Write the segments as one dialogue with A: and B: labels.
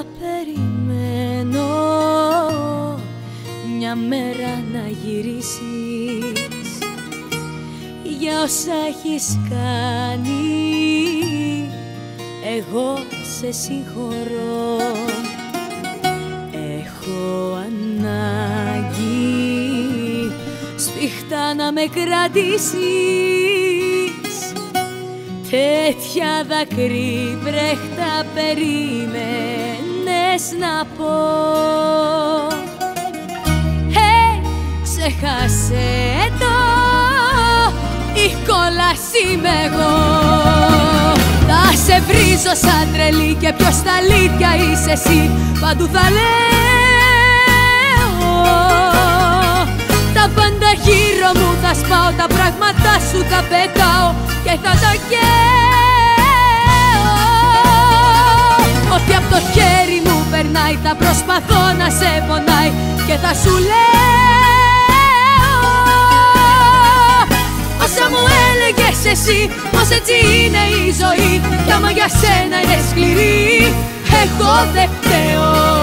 A: Θα περιμένω μια μέρα να γυρίσεις. Για όσα έχεις κάνει εγώ σε συγχωρώ. Έχω ανάγκη σφιχτά να με κρατήσεις Τέτοια δακρύ βρέχτα περίμενες να πω. Hey, ξεχάσε το, η κόλαση είμαι εγώ. Θα σε βρίζω σαν τρελή και ποιος τα αλήθεια είσαι εσύ. Παντού θα λέω Τα πάντα γύρω μου θα σπάω, τα πράγματα σου θα πετάω και θα τα καίω. Ό,τι από το χέρι μου περνάει θα προσπαθώ να σε πονάει και θα σου λέω. Όσα μου έλεγες εσύ πως έτσι είναι η ζωή. Κι άμα για σένα είναι σκληρή εγώ δεν φταίω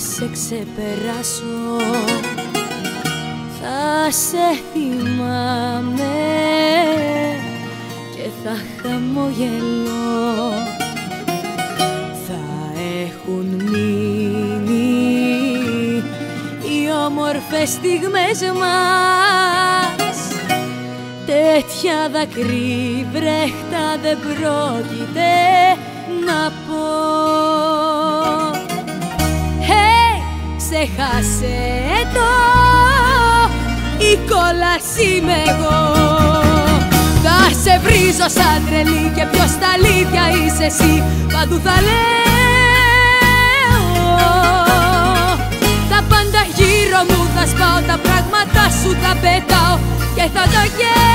A: σε ξεπεράσω. Θα σε θυμάμαι και θα χαμογελώ. Θα έχουν μείνει οι όμορφες στιγμές μας. Τέτοια δακρύ βρέχτα δεν πρόκειται να πω ξεχάσε το, η κόλαση είμαι εγώ. Θα σε βρίζω σαν τρελή και ποιος τα αλήθεια είσαι εσύ. Παντού θα λέω Τα πάντα γύρω μου θα σπάω, τα πράγματα σου θα πετάω και θα τα καίω.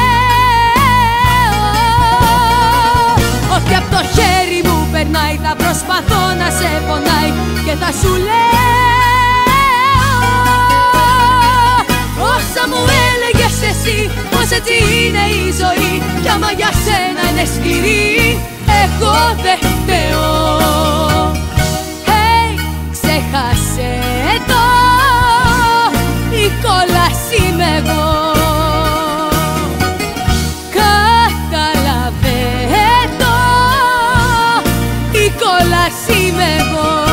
A: Ό,τι από το χέρι μου περνάει θα προσπαθώ να σε πονάει και θα σου λέω είναι η ζωή. Κι άμα για σένα είναι σκληρή εγώ δεν θεώ hey, Ξέχασε το. Η κόλαση είμαι εγώ. Καταλαβαίνω. Η κόλαση είμαι εγώ.